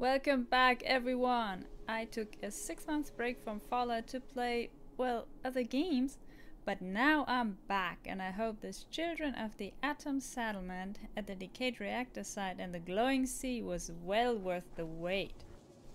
Welcome back everyone! I took a six month break from Fallout to play, well, other games, but now I'm back and I hope this Children of the Atom settlement at the decayed reactor site and the glowing sea was well worth the wait.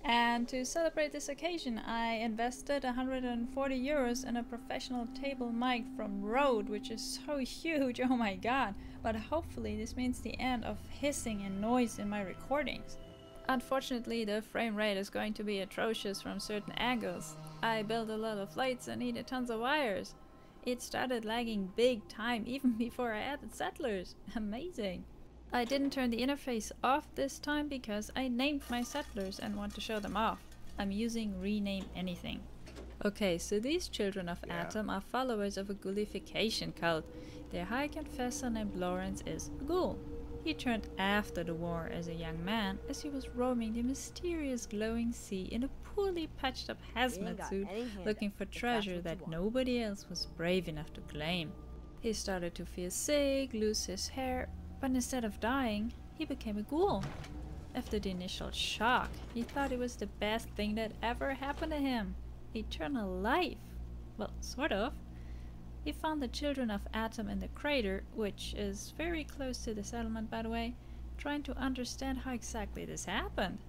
And to celebrate this occasion, I invested 140 euros in a professional table mic from Rode, which is so huge, oh my god. But hopefully this means the end of hissing and noise in my recordings. Unfortunately, the frame rate is going to be atrocious from certain angles. I built a lot of lights and needed tons of wires. It started lagging big time even before I added settlers. Amazing. I didn't turn the interface off this time because I named my settlers and want to show them off. I'm using rename anything. Okay, so these children of yeah. Atom are followers of a ghoulification cult. Their high confessor named Lawrence is a ghoul. He turned after the war as a young man as he was roaming the mysterious glowing sea in a poorly patched up hazmat suit looking for treasure that nobody else was brave enough to claim. He started to feel sick, lose his hair, but instead of dying, he became a ghoul. After the initial shock, he thought it was the best thing that ever happened to him. Eternal life. Well, sort of. He found the children of Atom in the crater, which is very close to the settlement by the way, trying to understand how exactly this happened.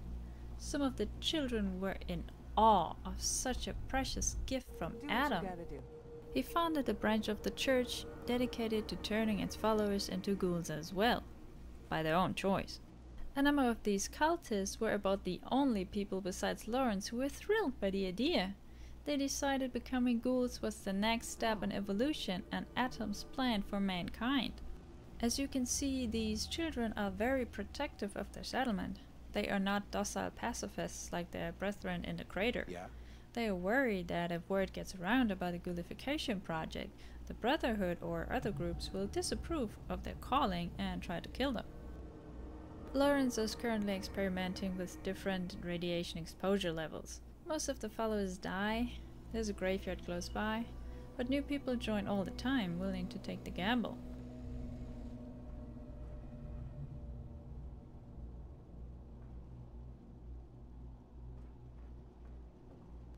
Some of the children were in awe of such a precious gift from Atom. He founded a branch of the church dedicated to turning its followers into ghouls as well, by their own choice. A number of these cultists were about the only people besides Lawrence who were thrilled by the idea they decided becoming ghouls was the next step in evolution and Atom's plan for mankind. As you can see, these children are very protective of their settlement. They are not docile pacifists like their brethren in the crater. Yeah. They are worried that if word gets around about the ghoulification project, the Brotherhood or other groups will disapprove of their calling and try to kill them. Lawrence is currently experimenting with different radiation exposure levels. Most of the followers die, there's a graveyard close by, but new people join all the time, willing to take the gamble.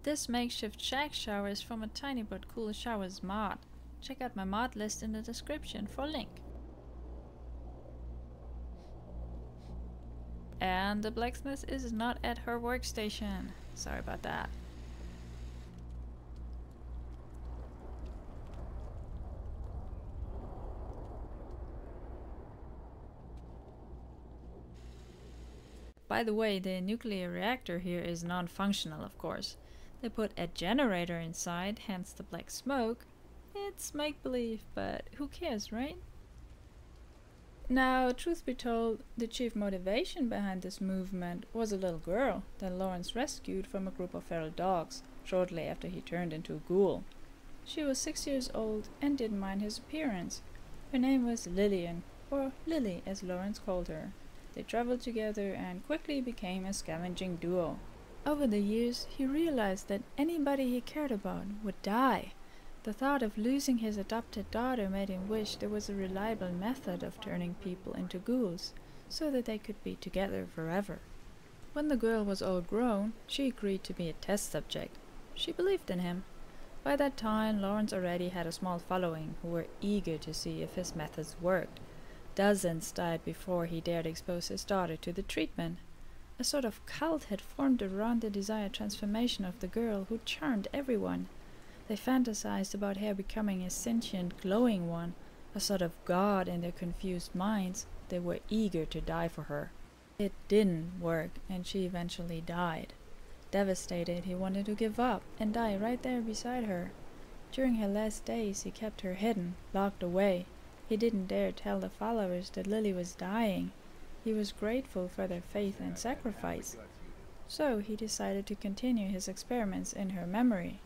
This makeshift shack shower is from a tiny but cool showers mod. Check out my mod list in the description for a link. And the blacksmith is not at her workstation. Sorry about that. By the way, the nuclear reactor here is non-functional, of course. They put a generator inside, hence the black smoke. It's make-believe, but who cares, right? Now, truth be told, the chief motivation behind this movement was a little girl that Lawrence rescued from a group of feral dogs shortly after he turned into a ghoul. She was six years old and didn't mind his appearance. Her name was Lillian, or Lily as Lawrence called her. They traveled together and quickly became a scavenging duo. Over the years, he realized that anybody he cared about would die the thought of losing his adopted daughter made him wish there was a reliable method of turning people into ghouls, so that they could be together forever. When the girl was all grown, she agreed to be a test subject. She believed in him. By that time, Lawrence already had a small following who were eager to see if his methods worked. Dozens died before he dared expose his daughter to the treatment. A sort of cult had formed around the desired transformation of the girl who charmed everyone. They fantasized about her becoming a sentient, glowing one, a sort of god in their confused minds. They were eager to die for her. It didn't work, and she eventually died. Devastated, he wanted to give up and die right there beside her. During her last days, he kept her hidden, locked away. He didn't dare tell the followers that Lily was dying. He was grateful for their faith and sacrifice. So he decided to continue his experiments in her memory.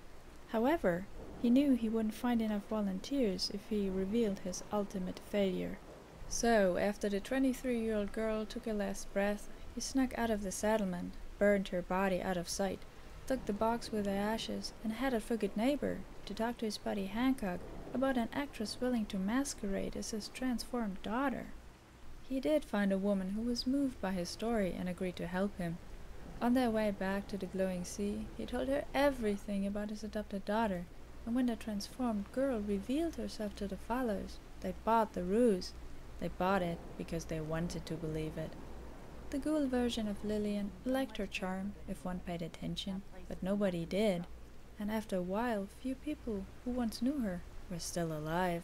However, he knew he wouldn't find enough volunteers if he revealed his ultimate failure. So, after the 23-year-old girl took her last breath, he snuck out of the settlement, burned her body out of sight, took the box with the ashes, and headed for Goodneighbor to talk to his buddy Hancock about an actress willing to masquerade as his transformed daughter. He did find a woman who was moved by his story and agreed to help him. On their way back to the glowing sea, he told her everything about his adopted daughter, and when the transformed girl revealed herself to the followers, they bought the ruse. They bought it because they wanted to believe it. The ghoul version of Lillian liked her charm if one paid attention, but nobody did, and after a while few people who once knew her were still alive.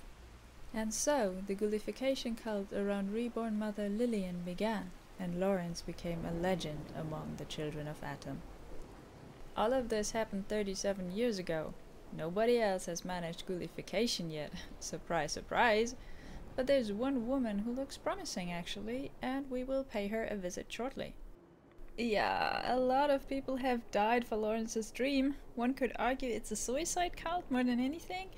And so the ghoulification cult around reborn mother Lillian began, and Lawrence became a legend among the children of Atom. All of this happened 37 years ago. Nobody else has managed ghoulification yet. surprise, surprise! But there's one woman who looks promising actually, and we will pay her a visit shortly. Yeah, a lot of people have died for Lawrence's dream. One could argue it's a suicide cult more than anything,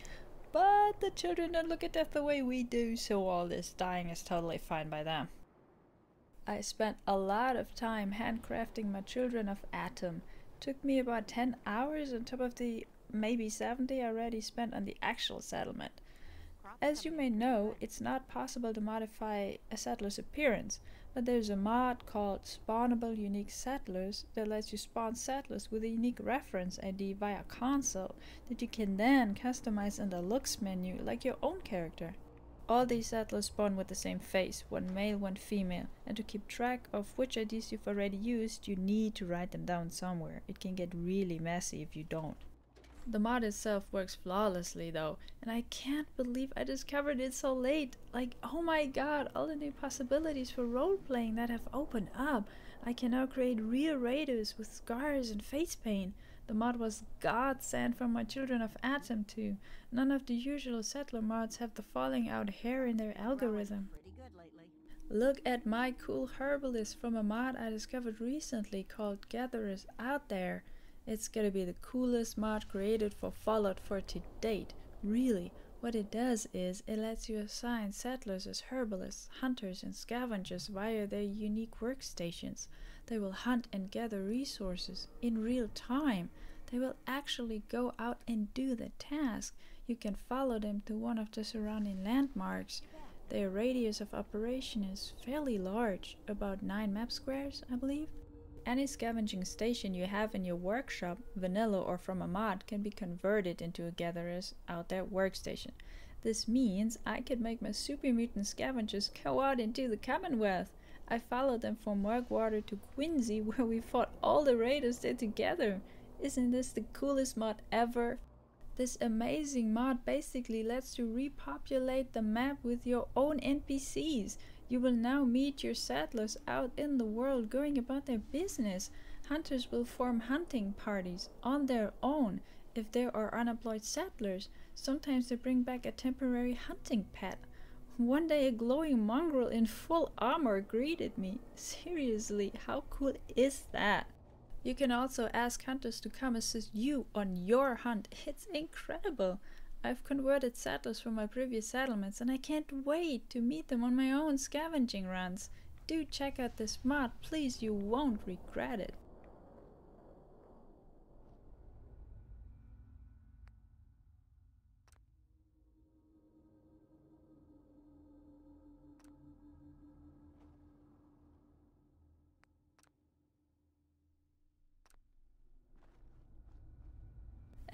but the children don't look at death the way we do, so all this dying is totally fine by them. I spent a lot of time handcrafting my children of Atom. Took me about 10 hours on top of the maybe 70 I already spent on the actual settlement. As you may know, it's not possible to modify a settler's appearance, but there's a mod called Spawnable Unique Settlers that lets you spawn settlers with a unique reference ID via console that you can then customize in the looks menu like your own character. All these settlers spawn with the same face, one male, one female, and to keep track of which IDs you've already used, you need to write them down somewhere. It can get really messy if you don't. The mod itself works flawlessly though, and I can't believe I discovered it so late. Like, oh my god, all the new possibilities for role-playing that have opened up. I can now create real raiders with scars and face paint. The mod was godsend for my children of Atom too. None of the usual settler mods have the falling out hair in their algorithm. Look at my cool herbalist from a mod I discovered recently called Gatherers Out There. It's gonna be the coolest mod created for Fallout 4 to date. Really, what it does is it lets you assign settlers as herbalists, hunters, and scavengers via their unique workstations. They will hunt and gather resources in real time. They will actually go out and do the task. You can follow them to one of the surrounding landmarks. Their radius of operation is fairly large, about 9 map squares, I believe. Any scavenging station you have in your workshop, vanilla or from a mod, can be converted into a gatherer's out there workstation. This means I could make my super mutant scavengers go out into the Commonwealth. I followed them from Murkwater to Quincy where we fought all the raiders there together. Isn't this the coolest mod ever? This amazing mod basically lets you repopulate the map with your own NPCs. You will now meet your settlers out in the world going about their business. Hunters will form hunting parties on their own if there are unemployed settlers. Sometimes they bring back a temporary hunting pet. One day a glowing mongrel in full armor greeted me. Seriously, how cool is that? You can also ask hunters to come assist you on your hunt. It's incredible. I've converted settlers from my previous settlements and I can't wait to meet them on my own scavenging runs. Do check out this mod, please, you won't regret it.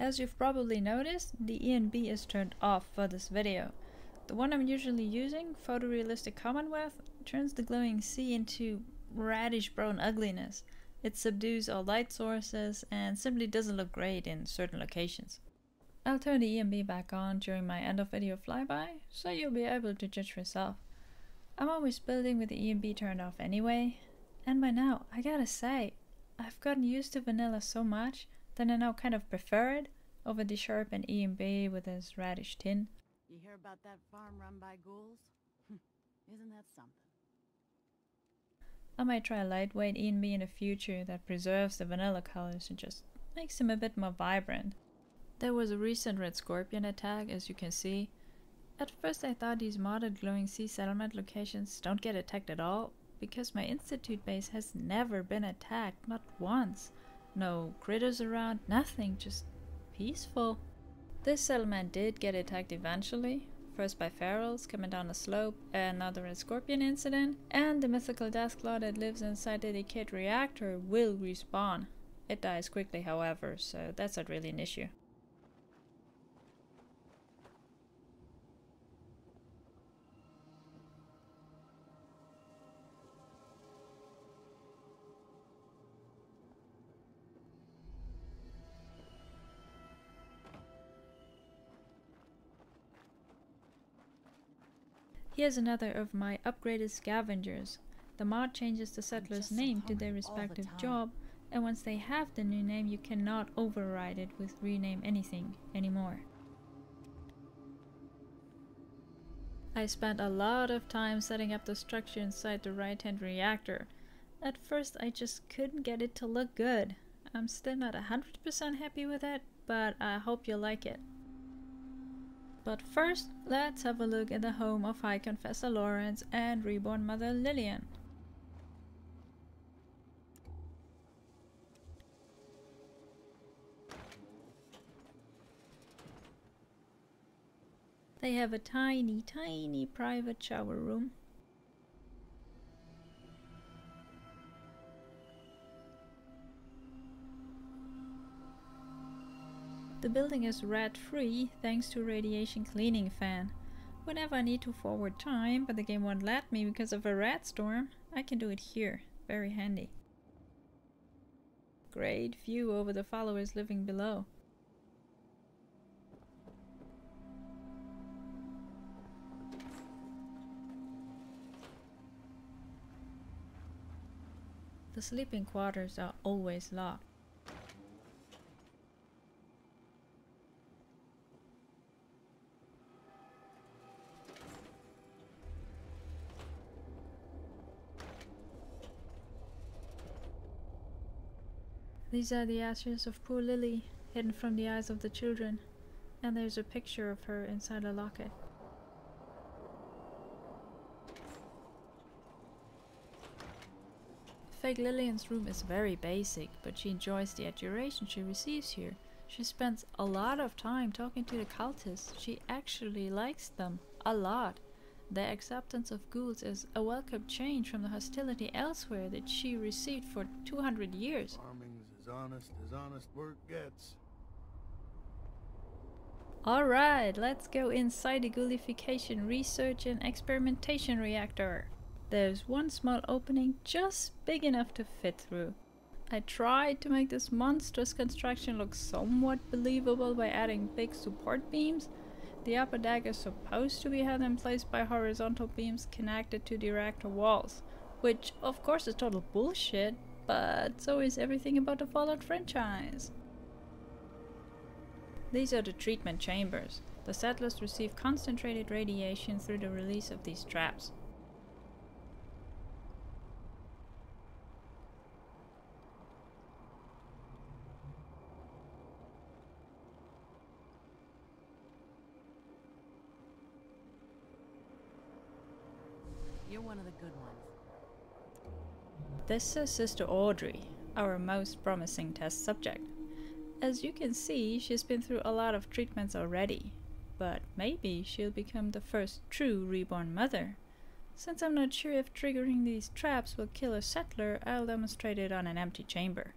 As you've probably noticed, the ENB is turned off for this video. The one I'm usually using, Photorealistic Commonwealth, turns the glowing sea into reddish brown ugliness. It subdues all light sources and simply doesn't look great in certain locations. I'll turn the ENB back on during my end of video flyby, so you'll be able to judge for yourself. I'm always building with the ENB turned off anyway, and by now, I gotta say, I've gotten used to vanilla so much then I now kind of prefer it over the sharp and ENB with its reddish tin. You hear about that farm run by ghouls? Isn't that something? I might try a lightweight ENB in the future that preserves the vanilla colors and just makes them a bit more vibrant. There was a recent red scorpion attack as you can see. At first I thought these modded glowing sea settlement locations don't get attacked at all because my institute base has never been attacked, not once. No critters around, nothing, just peaceful. This settlement did get attacked eventually. First by ferals coming down a slope, another scorpion incident, and the mythical Deathclaw that lives inside the decayed reactor will respawn. It dies quickly, however, so that's not really an issue. Here's another of my upgraded scavengers. The mod changes the settler's name to their respective the job, and once they have the new name you cannot override it with rename anything anymore. I spent a lot of time setting up the structure inside the right hand reactor. At first I just couldn't get it to look good. I'm still not 100% happy with it, but I hope you like it. But first, let's have a look at the home of High Confessor Lawrence and Reborn Mother Lillian. They have a tiny, tiny private shower room The building is rad-free thanks to radiation cleaning fan. Whenever I need to forward time, but the game won't let me because of a rad storm, I can do it here. Very handy. Great view over the followers living below. The sleeping quarters are always locked. These are the ashes of poor Lily, hidden from the eyes of the children, and there's a picture of her inside a locket. Fake Lillian's room is very basic, but she enjoys the adoration she receives here. She spends a lot of time talking to the cultists. She actually likes them. A lot. Their acceptance of ghouls is a welcome change from the hostility elsewhere that she received for 200 years honest as honest work gets. Alright, let's go inside the ghoulification research and experimentation reactor. There's one small opening just big enough to fit through. I tried to make this monstrous construction look somewhat believable by adding big support beams. The upper deck is supposed to be held in place by horizontal beams connected to the reactor walls, which of course is total bullshit, but so is everything about the Fallout franchise. These are the treatment chambers. The settlers receive concentrated radiation through the release of these traps. You're one of the good ones. This is Sister Audrey, our most promising test subject. As you can see, she's been through a lot of treatments already, but maybe she'll become the first true reborn mother. Since I'm not sure if triggering these traps will kill a settler, I'll demonstrate it on an empty chamber.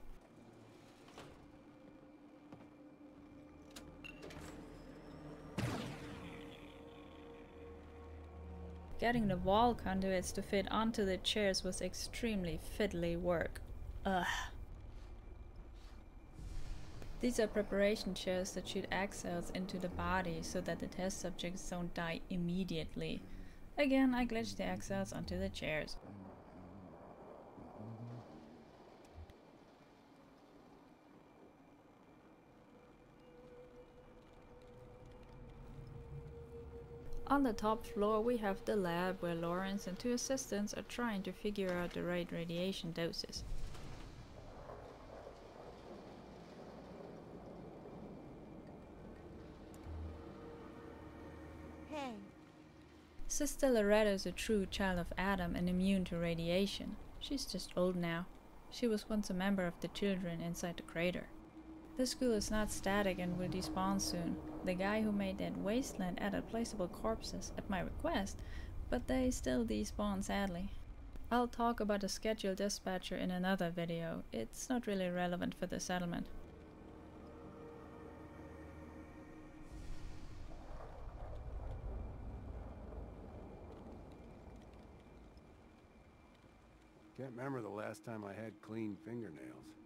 Getting the wall conduits to fit onto the chairs was extremely fiddly work. Ugh. These are preparation chairs that shoot cells into the body so that the test subjects don't die immediately. Again, I glitched the cells onto the chairs. On the top floor we have the lab where Lawrence and two assistants are trying to figure out the right radiation doses. Hey. Sister Loretta is a true child of Atom and immune to radiation. She's just old now. She was once a member of the children inside the crater. This school is not static and will despawn soon. The guy who made that wasteland added placeable corpses at my request, but they still despawn sadly. I'll talk about the scheduled dispatcher in another video. It's not really relevant for the settlement. Can't remember the last time I had clean fingernails.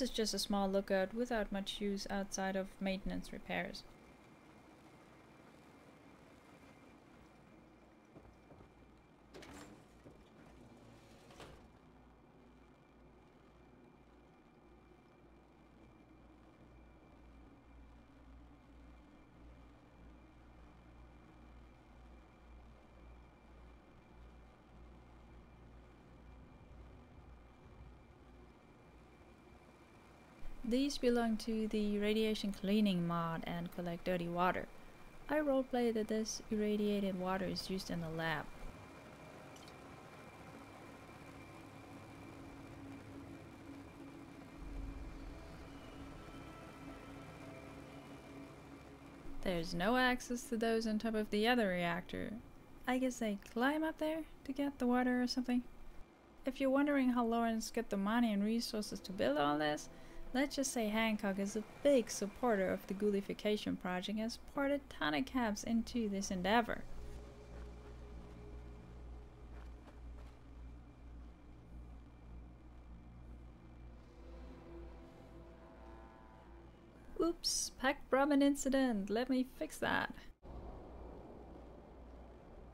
This is just a small lookout without much use outside of maintenance repairs. These belong to the radiation cleaning mod and collect dirty water. I roleplay that this irradiated water is used in the lab. There's no access to those on top of the other reactor. I guess they climb up there to get the water or something. If you're wondering how Lawrence got the money and resources to build all this, Let's just say Hancock is a big supporter of the ghoulification project and has poured a ton of caps into this endeavor. Oops, packed Brahmin incident. Let me fix that.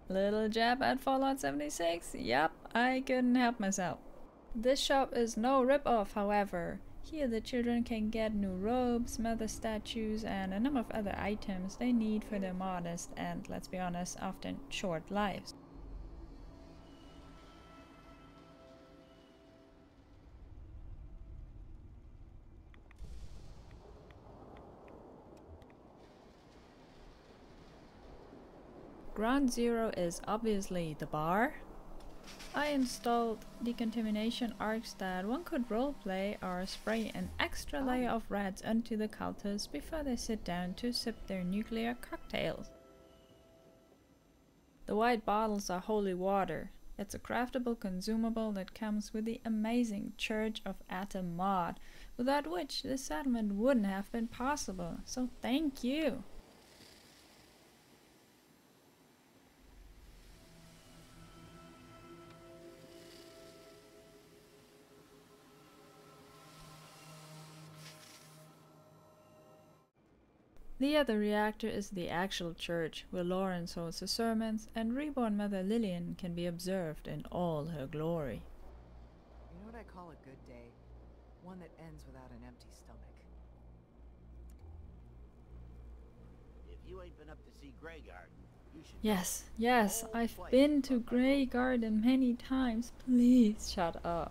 Little jab at Fallout 76? Yep, I couldn't help myself. This shop is no rip-off, however. Here the children can get new robes, mother statues, and a number of other items they need for their modest and, let's be honest, often short lives. Ground Zero is obviously the bar, I installed decontamination arcs that one could roleplay or spray an extra oh. layer of rads onto the cultists before they sit down to sip their nuclear cocktails. The white bottles are holy water. It's a craftable consumable that comes with the amazing Church of Atom mod, without which this settlement wouldn't have been possible, so thank you! The other reactor is the actual church, where Lawrence holds the sermons, and reborn Mother Lillian can be observed in all her glory. You know what I call a good day? One that ends without an empty stomach. If you ain't been up to see Graygarden, you should. Yes, yes, I've been to Graygarden many times. Please shut up.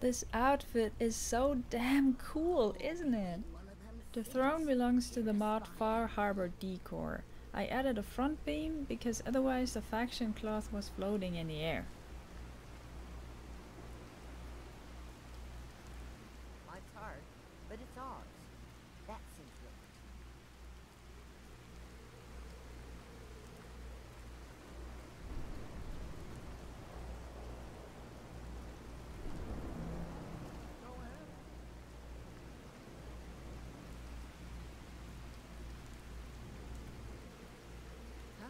This outfit is so damn cool, isn't it? The throne belongs to the mod Far Harbor Decor. I added a front beam because otherwise the faction cloth was floating in the air. Life's hard, but it's ours. That seems right. Huh?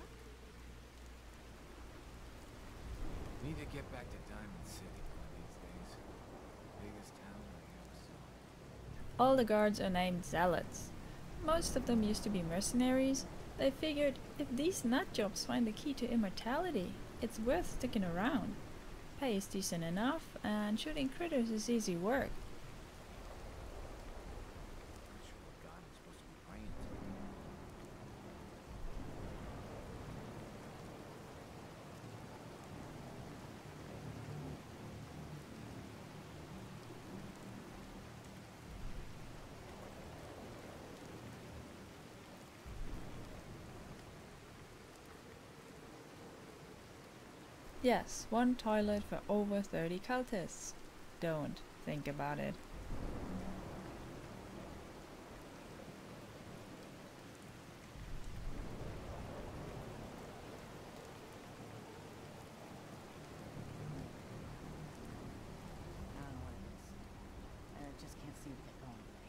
Need to get back to Diamond City one of these days. Biggest town I ever saw. All the guards are named zealots. Most of them used to be mercenaries. They figured if these nutjobs find the key to immortality, it's worth sticking around. Pay is decent enough, and shooting critters is easy work. Not sure what God I'm supposed to be praying to. Yes, one toilet for over 30 cultists. Don't think about it. I don't know what it is. I just can't seem to get going today.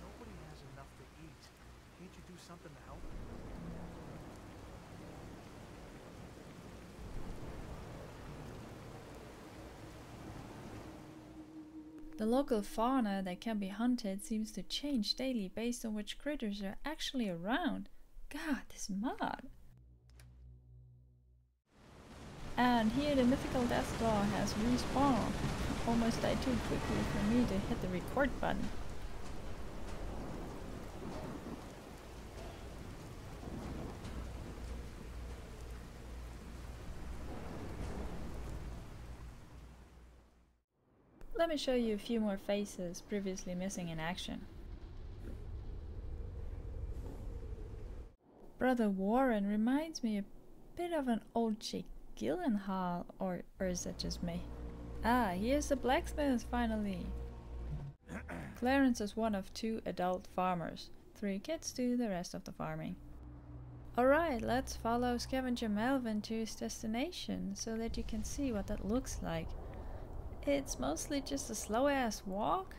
Nobody has enough to eat. Can't you do something to help? The local fauna that can be hunted seems to change daily based on which critters are actually around. God, this mod. And here the mythical death claw has respawned. Almost died too quickly for me to hit the record button. Let me show you a few more faces previously missing in action. Brother Warren reminds me a bit of an old Jake Gyllenhaal, or, or is that just me? Ah, here's the blacksmith finally! Clarence is one of two adult farmers. Three kids do the rest of the farming. Alright, let's follow Scavenger Melvin to his destination so that you can see what that looks like. It's mostly just a slow ass walk.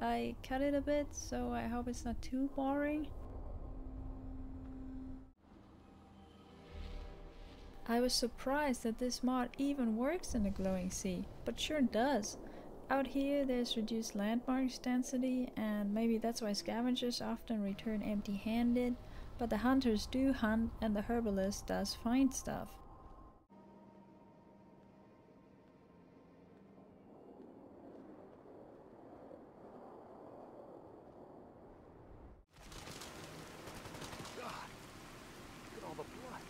I cut it a bit, so I hope it's not too boring. I was surprised that this mod even works in the glowing sea, but sure does. Out here there's reduced landmarks density, and maybe that's why scavengers often return empty handed, but the hunters do hunt and the herbalist does find stuff. God, look at all the blood.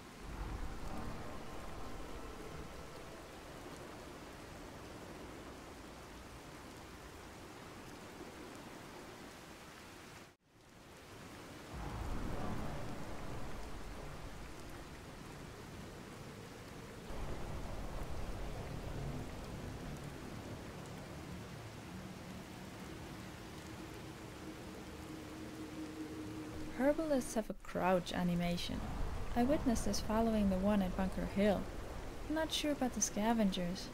Herbalists have a crouch animation. I witnessed this following the one at Bunker Hill. I'm not sure about the scavengers.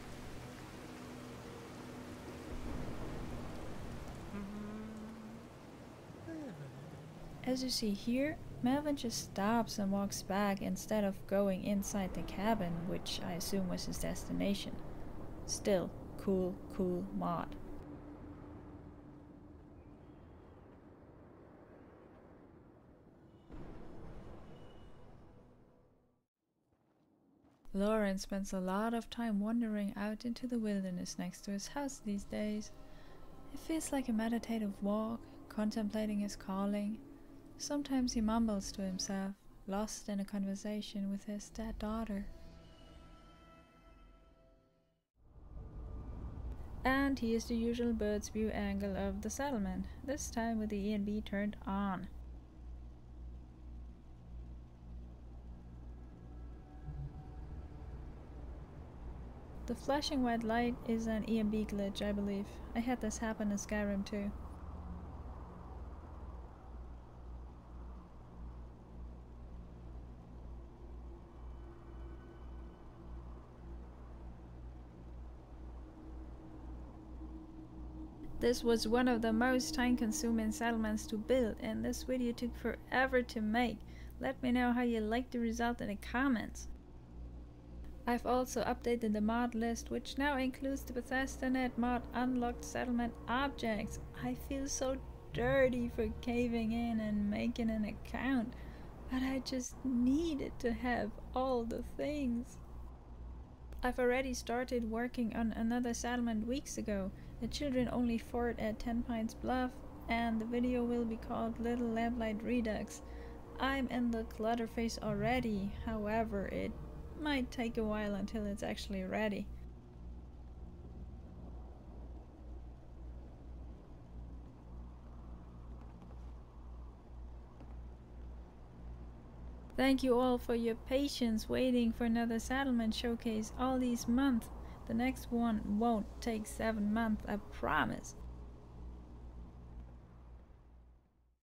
As you see here, Melvin just stops and walks back instead of going inside the cabin, which I assume was his destination. Still, cool, cool mod. Lawrence spends a lot of time wandering out into the wilderness next to his house these days. It feels like a meditative walk, contemplating his calling. Sometimes he mumbles to himself, lost in a conversation with his dead daughter. And here's the usual bird's view angle of the settlement, this time with the ENB turned on. The flashing white light is an ENB glitch, I believe. I had this happen in Skyrim too. This was one of the most time consuming settlements to build and this video took forever to make. Let me know how you liked the result in the comments. I've also updated the mod list which now includes the BethesdaNet mod unlocked settlement objects. I feel so dirty for caving in and making an account, but I just needed to have all the things. I've already started working on another settlement weeks ago, the children only fort at Ten Pines Bluff, and the video will be called Little Lamplight Redux. I'm in the clutter phase already, however, it might take a while until it's actually ready. Thank you all for your patience waiting for another settlement showcase all these months. The next one won't take 7 months, I promise.